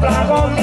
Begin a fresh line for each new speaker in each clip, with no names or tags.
Dragon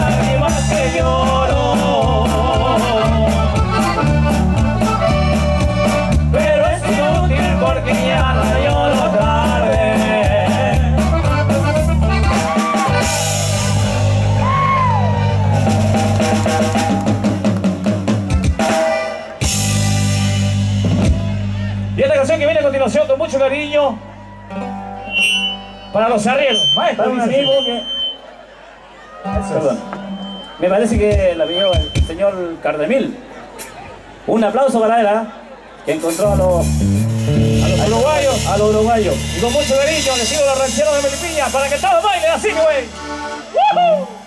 lágrimas que lloro. Pero es inútil porque ya no lloro tarde.
Y esta canción que viene a continuación con mucho cariño para los arrieros. Maestro, un amigo
que... Perdón. Me parece que la pilló el señor Cardemil. Un aplauso para él, ¿eh? que encontró a los, a
los uruguayos.
A los uruguayos.
Y con mucho cariño les sigo los rancheros de Melipilla para que todos bailen así, güey. ¡Woohoo!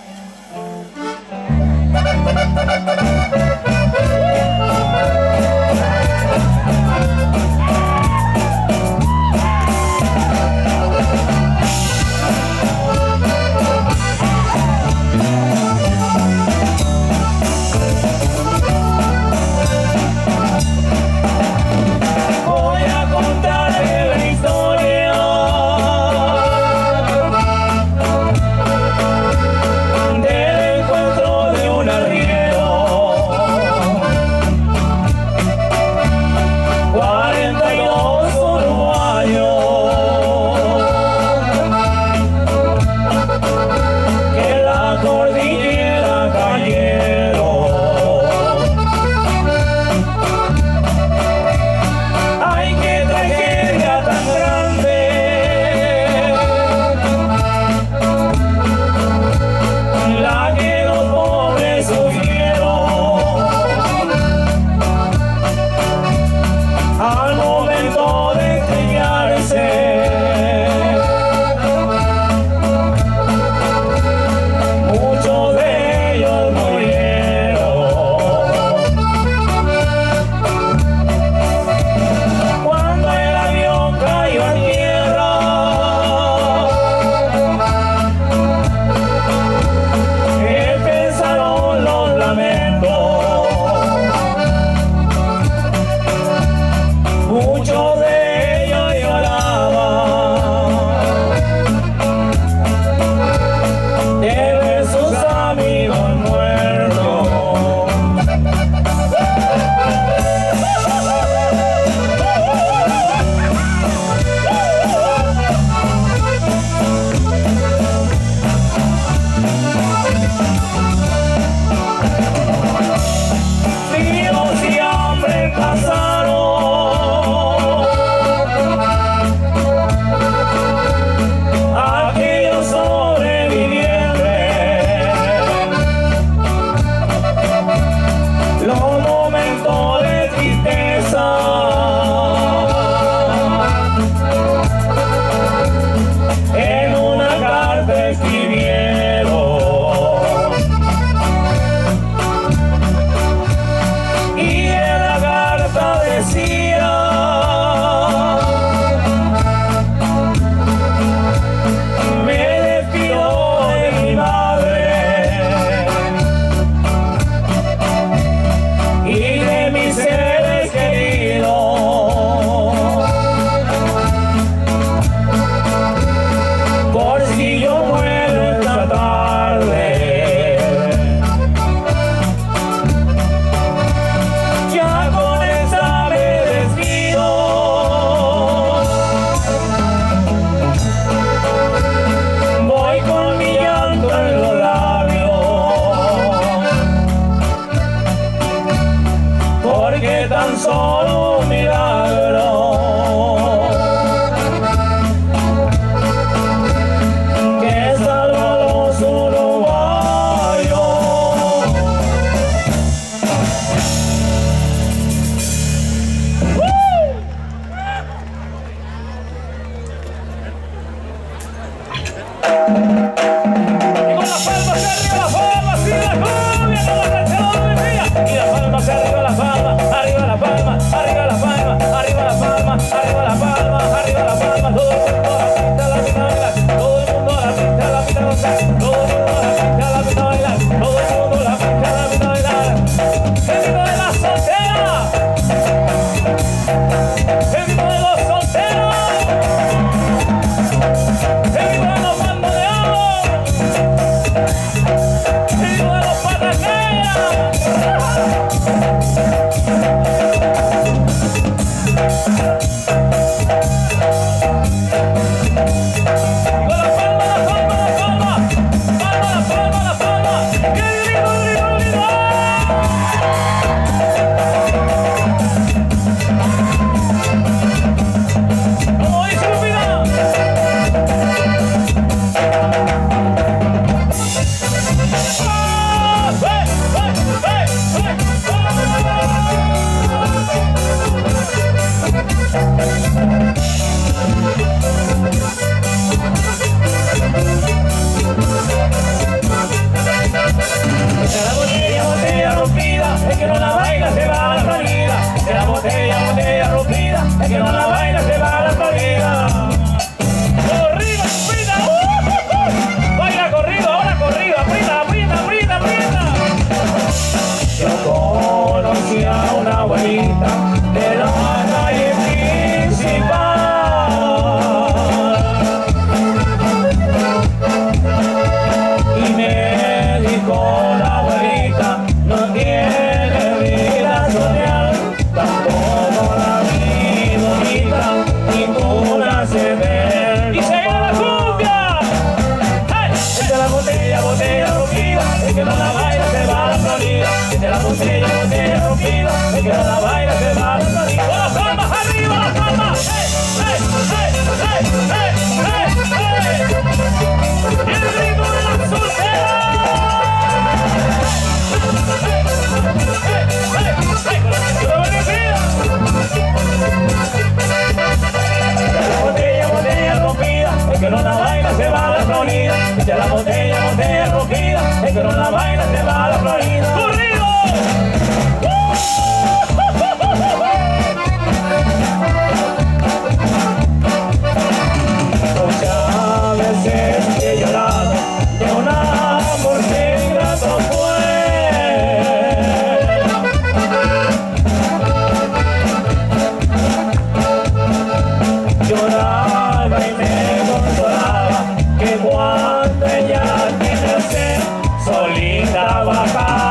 trabajar.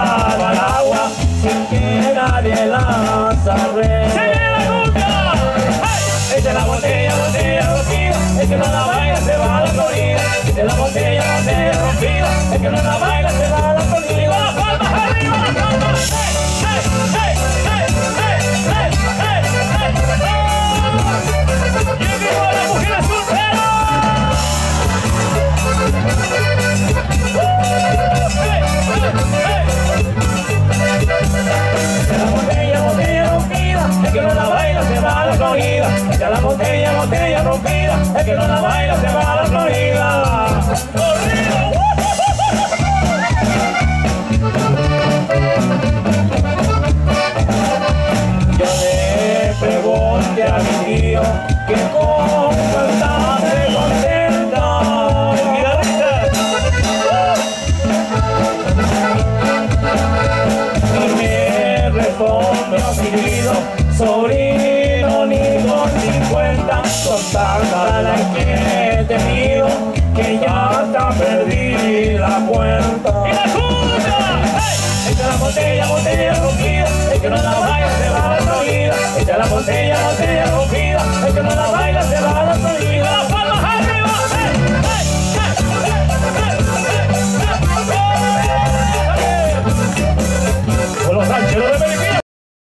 que ya está perdida la cuenta. ¡Y la
escucha!
¡Hey! Echa la botella, botella rompida, el que no la baila se va a la salida. Echa la botella, botella rompida, el que no la baila se va a la salida.